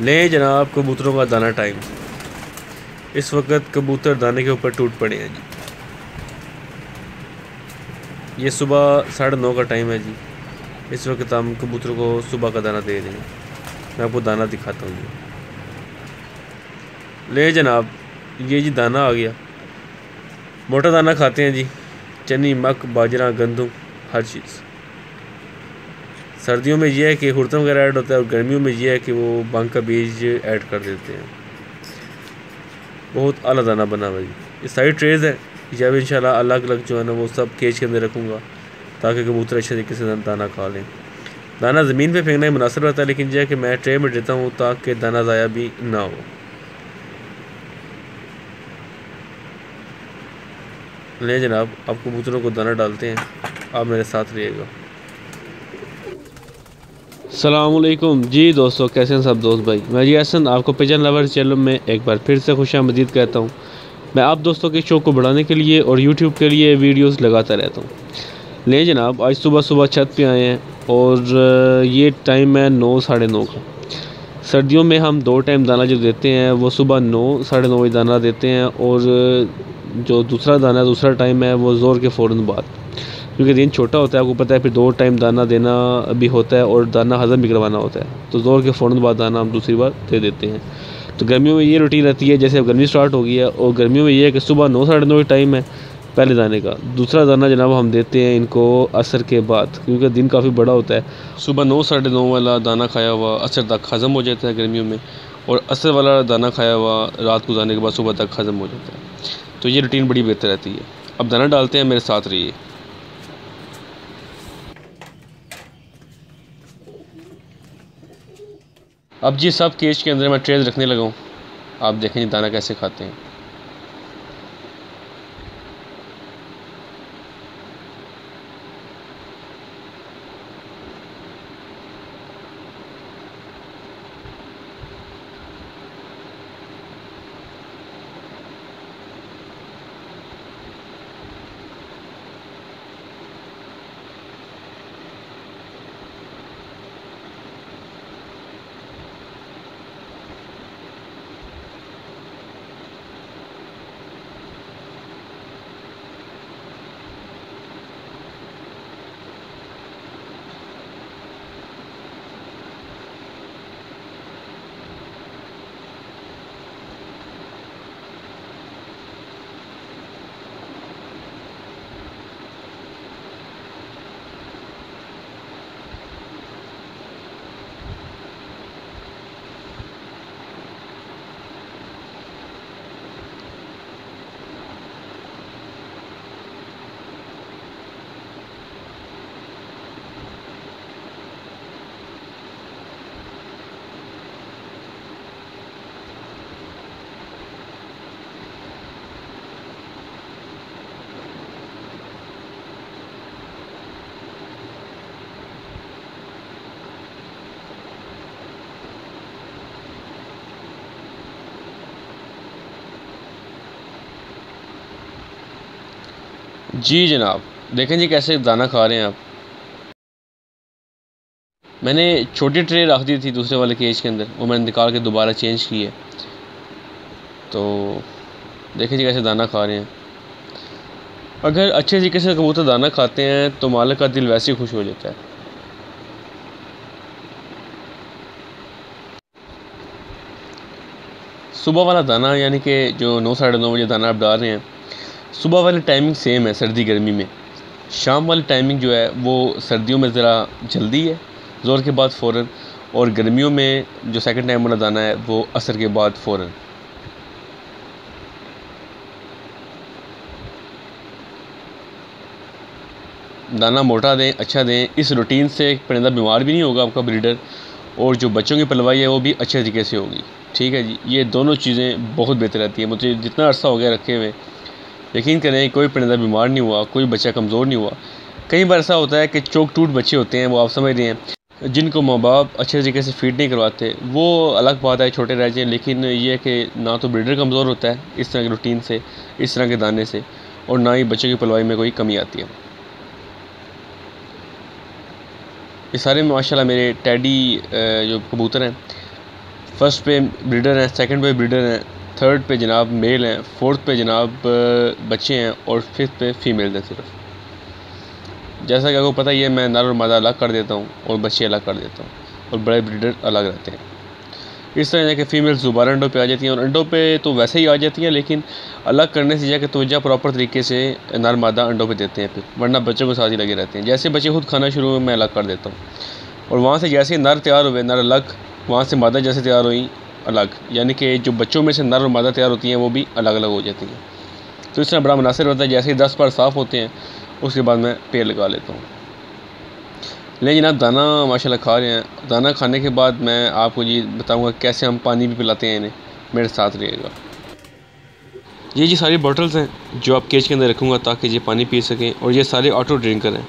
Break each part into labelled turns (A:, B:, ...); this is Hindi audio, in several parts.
A: ले जनाब, कबूतरों का दाना टाइम। इस वक्त कबूतर दाने के ऊपर टूट पड़े हैं जी। ये सुबह साढ़े नौ का टाइम है जी। इस वक्त हम कबूतरों को सुबह का दाना दे रहे हैं। मैं आपको दाना दिखाता हूँ जी। ले जनाब, ये जी दाना आ गया। मोटा दाना खाते हैं जी। चनी मक बाजरा, गंदम, हर चीज़। सर्दियों में यह है कि हुरतम वगैरह ऐड होता है और गर्मियों में यह है कि वो बांग का बीज ऐड कर देते हैं। बहुत अला दाना बना हुआ ये सारी ट्रेज़ है। जब इन अलग अलग जो है ना वो सब केज के अंदर रखूँगा, ताकि कबूतर अच्छे तरीके से दाना खा लें। दाना ज़मीन पे फेंकना ही मुनासिब रहता है, लेकिन यह कि मैं ट्रे में देता हूँ ताकि दाना ज़ाया भी ना हो। ले जनाब, आप कबूतरों को दाना डालते हैं। आप मेरे साथ रहिएगा। सलामकुम जी दोस्तों, कैसे हैं सब दोस्त भाई? मैं जी हसन, आपको पिजन लवर चैनल में एक बार फिर से खुश मदीद कहता हूँ। मैं आप दोस्तों के शो को बढ़ाने के लिए और यूट्यूब के लिए वीडियोस लगाता रहता हूँ। ले जनाब, आज सुबह सुबह छत पे आए हैं और ये टाइम है नौ, साढ़े नौ का। सर्दियों में हम दो टाइम दाना जो देते हैं, वो सुबह नौ, साढ़े नौ बजे दाना देते हैं और जो दूसरा दाना दूसरा टाइम है, वो ज़ोर के फ़ौर बाद। क्योंकि दिन छोटा होता है, आपको पता है, फिर दो टाइम दाना देना भी होता है और दाना हज़म भी करवाना होता है। तो ज़ोर के फ़ौर बाद दाना हम दूसरी बार दे देते हैं। तो गर्मियों में ये रूटीन रहती है, जैसे अब गर्मी स्टार्ट हो गई है और गर्मियों में ये है कि सुबह नौ साढ़े नौ टाइम है पहले दाने का। दूसरा दाना जनाब हम देते हैं इनको असर के बाद, क्योंकि दिन काफ़ी बड़ा होता है। सुबह नौ साढ़े नौ वाला दाना खाया हुआ असर तक हज़म हो जाता है गर्मियों में और असर वाला दाना खाया हुआ रात को जाने के बाद सुबह तक हज़म हो जाता है। तो ये रूटीन बड़ी बेहतर रहती है। अब दाना डालते हैं मेरे साथ रहिए। अब जी, सब केज के अंदर मैं ट्रेज रखने लगा हूँ। आप देखें दाना कैसे खाते हैं। जी जनाब, देखें जी कैसे दाना खा रहे हैं आप। मैंने छोटी ट्रे रख दी थी दूसरे वाले केज के अंदर, वो मैंने निकाल के दोबारा चेंज की है। तो देखें जी कैसे दाना खा रहे हैं। अगर अच्छे तरीके से कबूतर दाना खाते हैं तो मालिक का दिल वैसे ही खुश हो जाता है। सुबह वाला दाना, यानी कि जो नौ साढ़े नौ बजे दाना आप डाल रहे हैं सुबह वाली टाइमिंग सेम है सर्दी गर्मी में। शाम वाली टाइमिंग जो है, वो सर्दियों में ज़रा जल्दी है, ज़ोर के बाद फ़ौर और गर्मियों में जो सेकंड टाइम वाला दाना है, वो असर के बाद फ़ौर दाना मोटा दें अच्छा दें, इस रूटीन से परिंदा बीमार भी नहीं होगा आपका ब्रीडर और जो बच्चों की पलवाई है, वो भी अच्छे तरीके से होगी। ठीक है जी, ये दोनों चीज़ें बहुत बेहतर रहती है। मुझे जितना अर्सा हो गया रखे हुए यकीन करें, कोई परिंदा बीमार नहीं हुआ, कोई बच्चा कमज़ोर नहीं हुआ। कई बार ऐसा होता है कि चौक टूट बच्चे होते हैं, वो आप समझ रहे हैं, जिनको माँ बाप अच्छे तरीके से फ़ीड नहीं करवाते। वो अलग बात है, छोटे रह जाए, लेकिन ये है कि ना तो ब्रीडर कमज़ोर होता है, इस तरह के रूटीन से, इस तरह के दाने से, और ना ही बच्चों की पलवाई में कोई कमी आती है। ये सारे माशाल्लाह मेरे टैडी जो कबूतर हैं फ़र्स्ट पे ब्रीडर हैं सेकंड पे ब्रीडर हैं थर्ड पे जनाब मेल हैं फोर्थ पे जनाब बच्चे हैं और फिफ्थ पे फीमेल हैं सिर्फ़। जैसा कि आपको पता ही है, मैं नर और मादा अलग कर देता हूँ और बच्चे अलग कर देता हूँ और बड़े ब्रीडर अलग रहते हैं। इस तरह जाके फ़ीमेल्स दोबारा अंडों पे आ जाती हैं और अंडों पे तो वैसे ही आ जाती हैं, लेकिन अलग करने से जाके तोजा प्रॉपर तरीके से नर मादा अंडों पे देते हैं फिर, वरना बच्चों के साथ ही लगे रहते हैं। जैसे बच्चे खुद खाना शुरू हुए, मैं अलग कर देता हूँ। और वहाँ से जैसे नर तैयार हुए नर अलग, वहाँ से मादा जैसे तैयार हुई अलग। यानी कि जो बच्चों में से नर और मादा तैयार होती हैं, वो भी अलग अलग हो जाती हैं। तो इस तरह बड़ा मुनासर होता है, जैसे ही दस बार साफ़ होते हैं, उसके बाद मैं पेड़ लगा लेता हूँ। लेकिन आप दाना माशाल्लाह खा रहे हैं। दाना खाने के बाद मैं आपको जी बताऊँगा कैसे हम पानी भी पिलाते हैं इन्हें। मेरे साथ रहेगा। ये जी सारी बॉटल्स हैं, जो आप केज के अंदर रखूँगा ताकि ये पानी पी सकें और ये सारे ऑटो ड्रिंकर हैं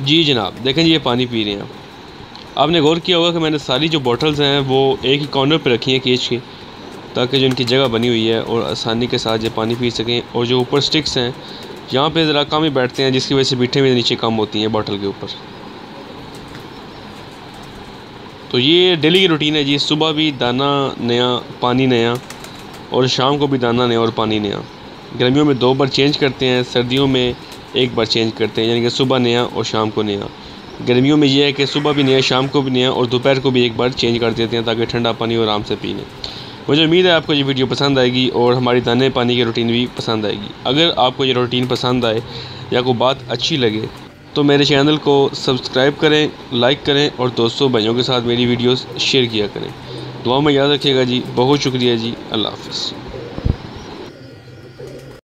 A: जी जनाब, देखें जी, ये पानी पी रहे हैं आपने गौर किया होगा कि मैंने सारी जो बॉटल्स हैं, वो एक ही कॉर्नर पे रखी हैं केज की, ताकि जो इनकी जगह बनी हुई है और आसानी के साथ ये पानी पी सकें। और जो ऊपर स्टिक्स हैं, यहाँ पे ज़रा कम ही बैठते हैं, जिसकी वजह से बीठे में नीचे कम होती हैं बॉटल के ऊपर। तो ये डेली की रूटीन है जी, सुबह भी दाना नया, पानी नया, और शाम को भी दाना नया और पानी नया। गर्मियों में दो बार चेंज करते हैं, सर्दियों में एक बार चेंज करते हैं, यानी कि सुबह नया और शाम को नया। गर्मियों में यह है कि सुबह भी नया, शाम को भी नया और दोपहर को भी एक बार चेंज कर देते हैं ताकि ठंडा पानी और आराम से पी लें मुझे उम्मीद है आपको ये वीडियो पसंद आएगी और हमारी दाने पानी की रूटीन भी पसंद आएगी। अगर आपको ये रूटीन पसंद आए या कोई बात अच्छी लगे तो मेरे चैनल को सब्सक्राइब करें लाइक करें और दोस्तों, भाइयों के साथ मेरी वीडियोस शेयर किया करें। दुआ में याद रखिएगा जी। बहुत शुक्रिया जी। अल्लाह हाफ़